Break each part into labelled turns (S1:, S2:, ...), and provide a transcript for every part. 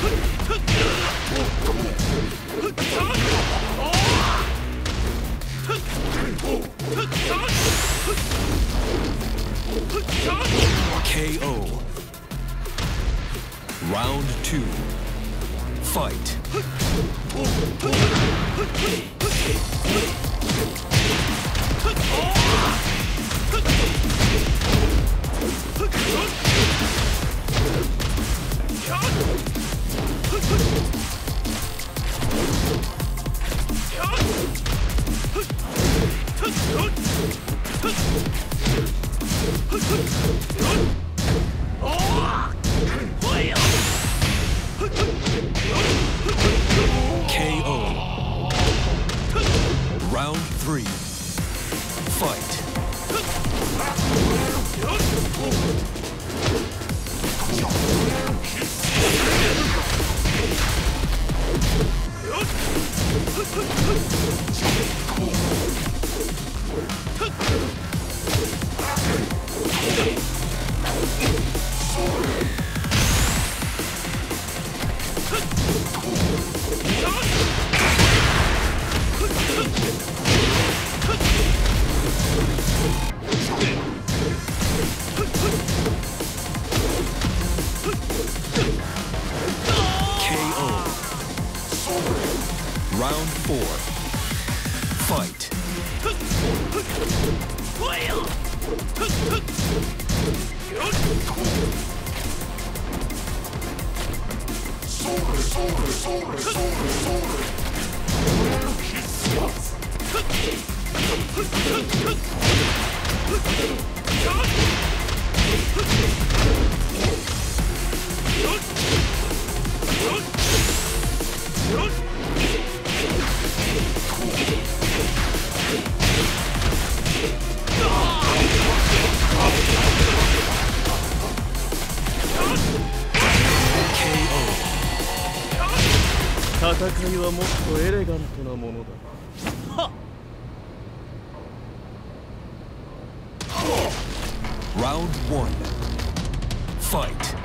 S1: KO. Round two. Fight. KO. KO.
S2: 戦いはもっとエレガントなものだ
S1: Round one. Fight.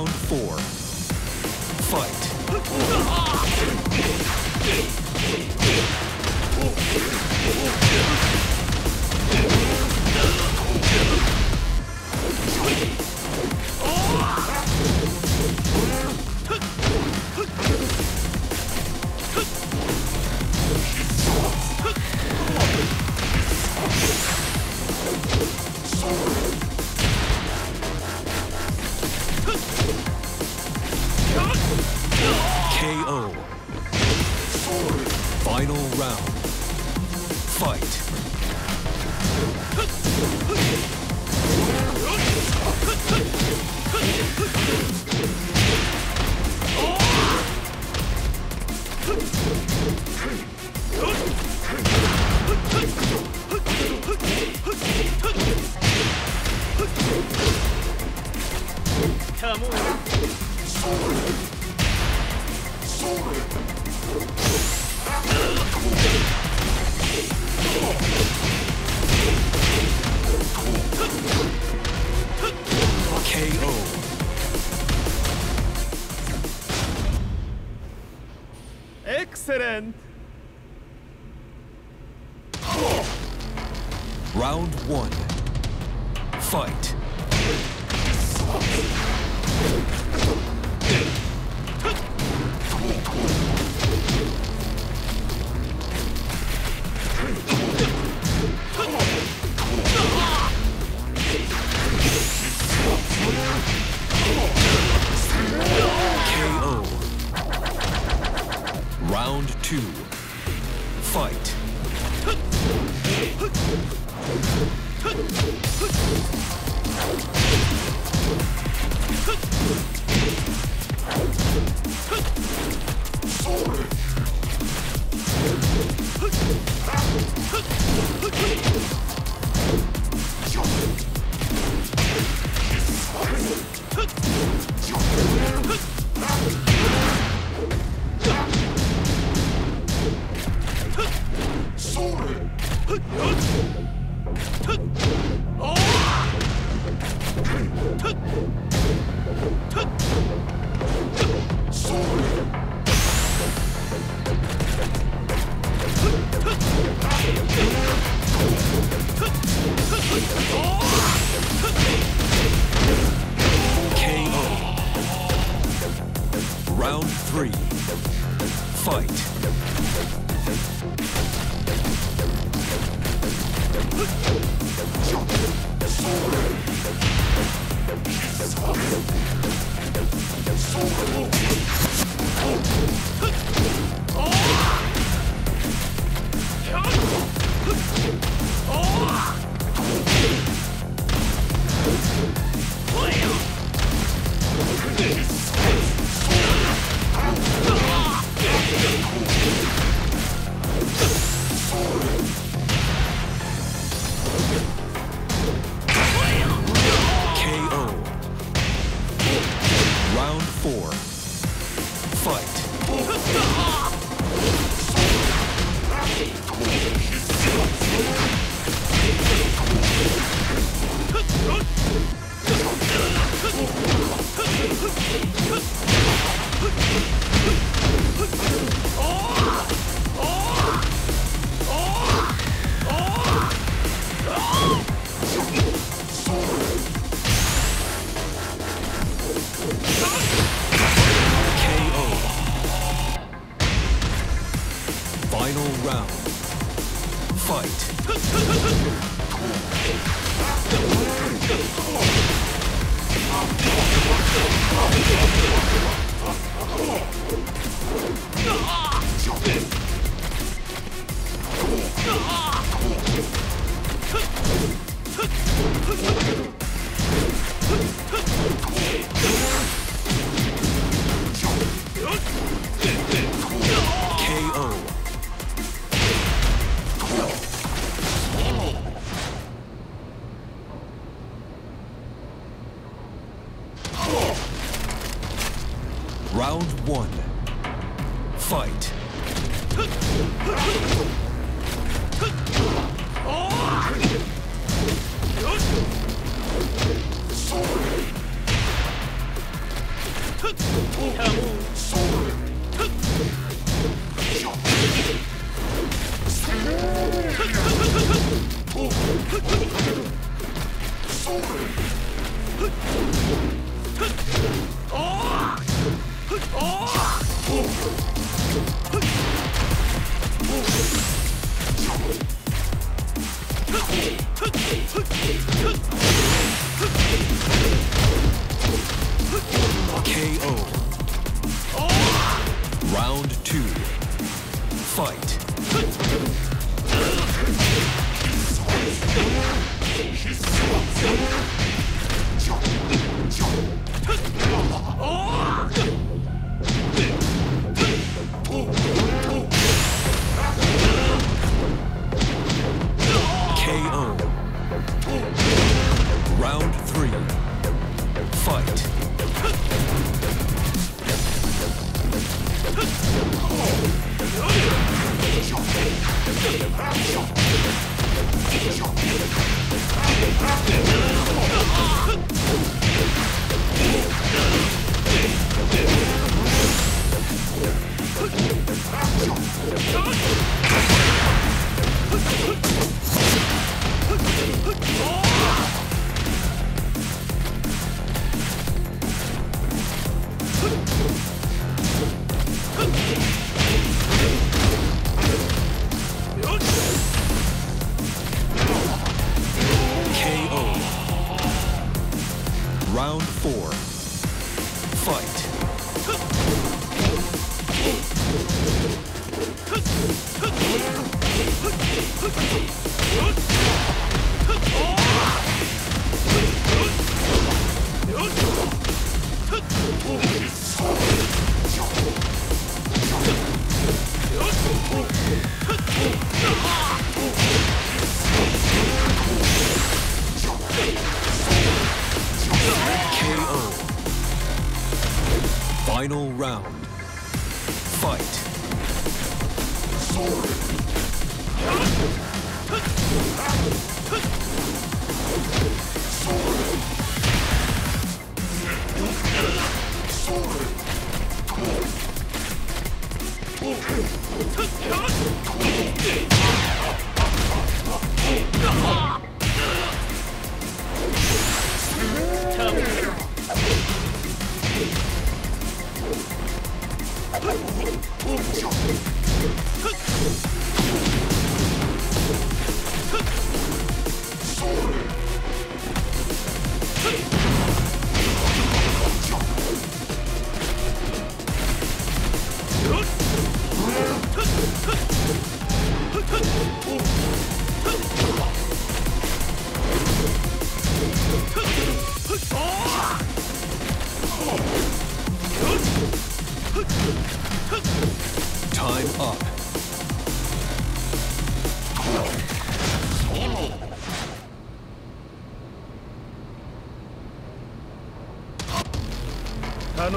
S1: Round four.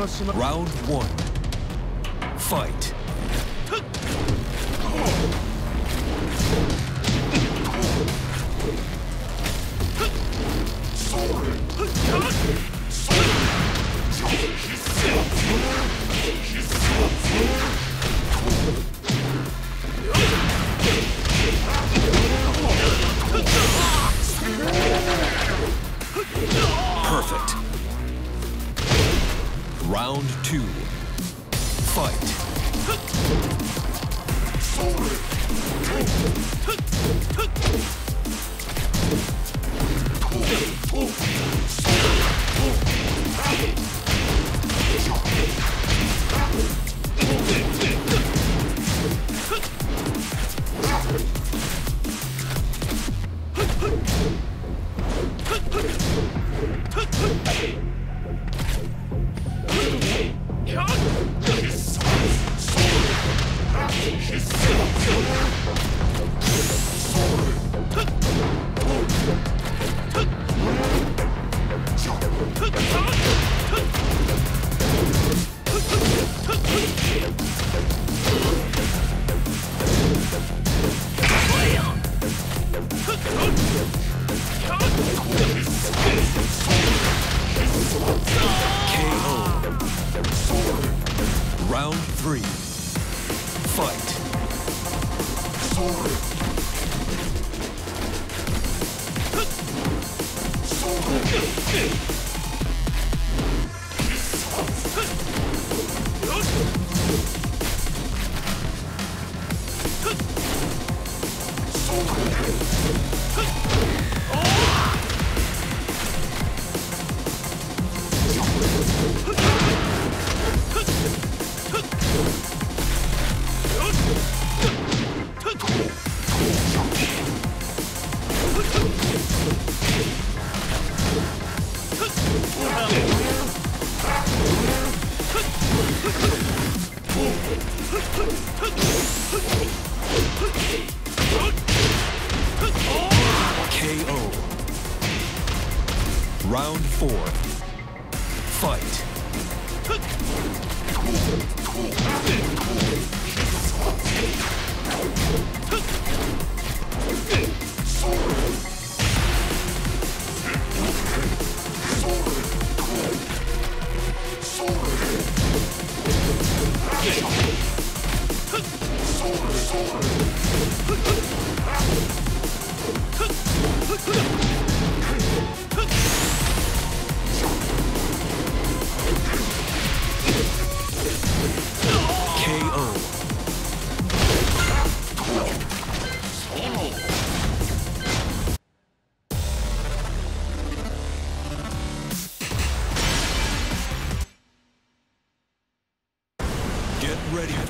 S1: Round one. Fight.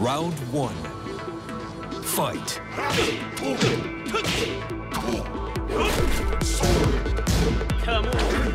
S1: Round one. Fight. Come on.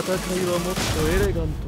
S1: 戦いはもっとエレガント。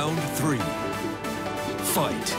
S3: Round three. Fight.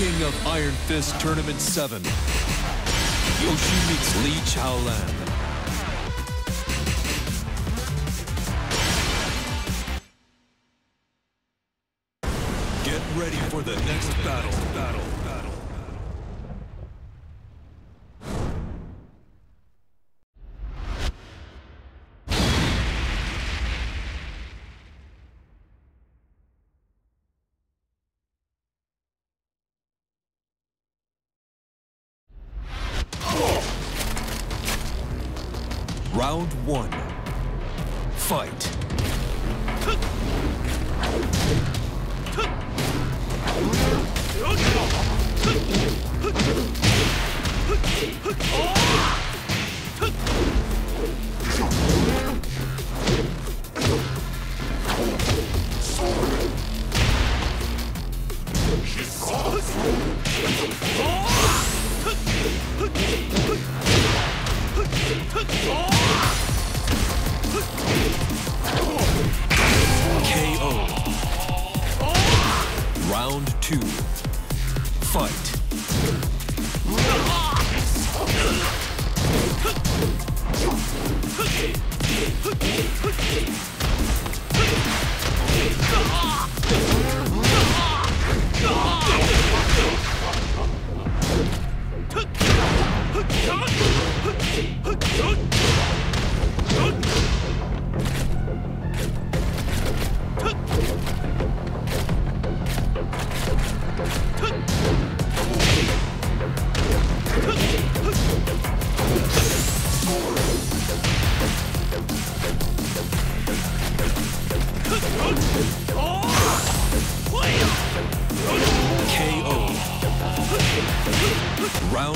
S1: King of Iron Fist Tournament 7. Yoshi meets Lee Chaolan. Get ready for the next battle. Battle.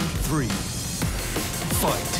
S1: Three. Fight.